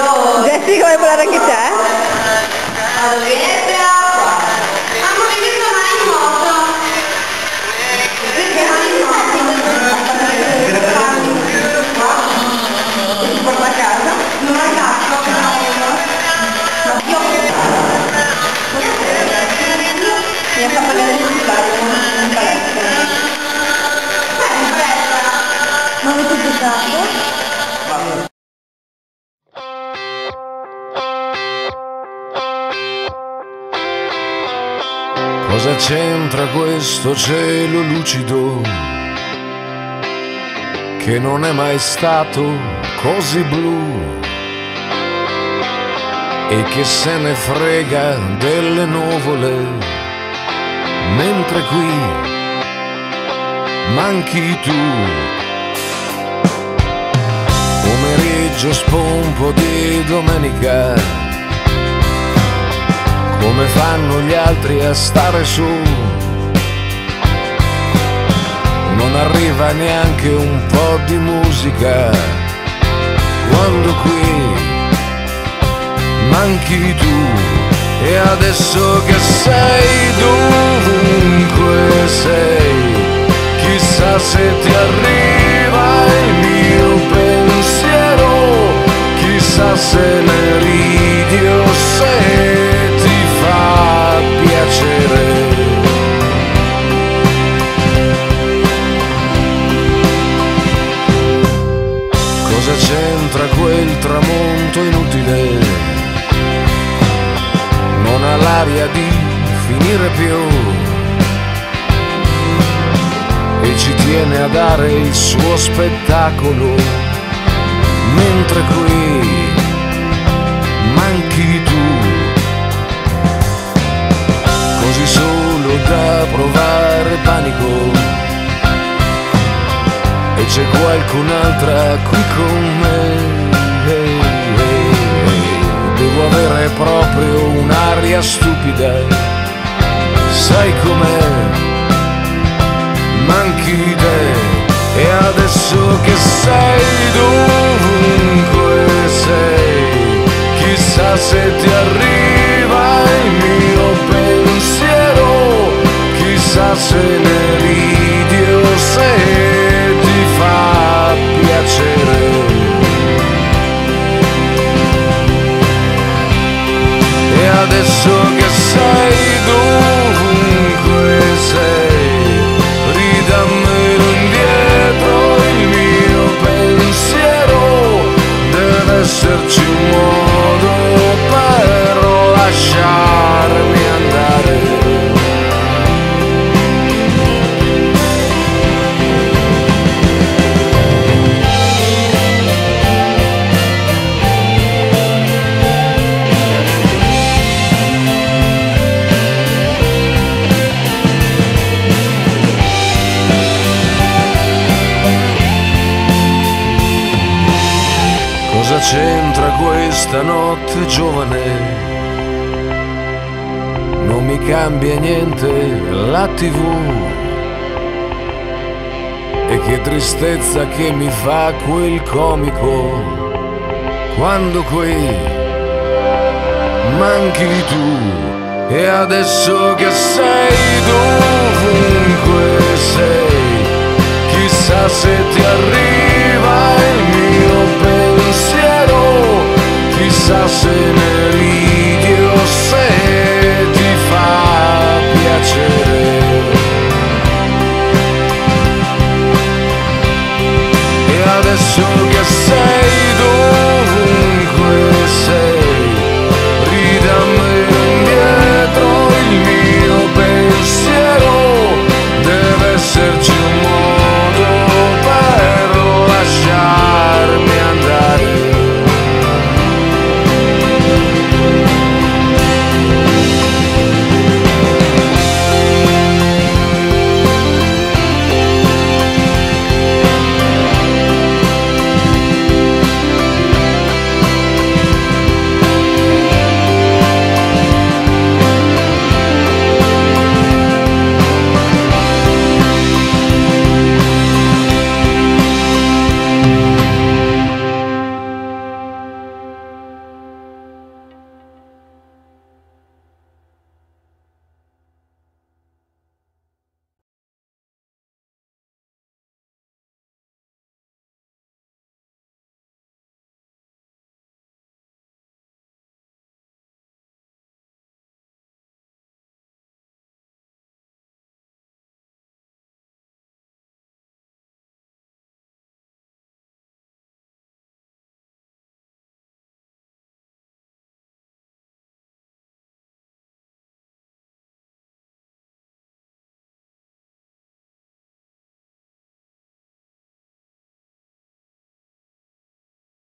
meraviglioso! Jessie come volare anche te? Ma dove viene acqua? Mamma che questo è male in moto! Perché male in moto? Si porta a casa? Non a casa, no. Io mi fa pagare il cellulare in palestra. Beh, in palestra. Ma avete giocato? Cosa c'entra questo cielo lucido che non è mai stato così blu e che se ne frega delle nuvole mentre qui manchi tu. Pomeriggio spompo di domenica come fanno gli altri a stare su. Non arriva neanche un po' di musica quando qui manchi tu. E adesso che sei dovunque sei, chissà se ti arriva il mio pensiero, chissà se ne quel tramonto inutile? Non ha l'aria di finire più e ci tiene a dare il suo spettacolo, mentre qui manchi tu così solo da provare panico. E c'è qualcun'altra qui con un'aria stupida. Sai com'è? Manchi te. E adesso che sei dovunque sei, chissà se ti arriva il mio pensiero, chissà se ne c'entra questa notte giovane? Non mi cambia niente la tv. E che tristezza che mi fa quel comico quando qui manchi tu. E adesso che sei dovunque sei, chissà se ti chissà se ne ridi o se ti fa piacere. E adesso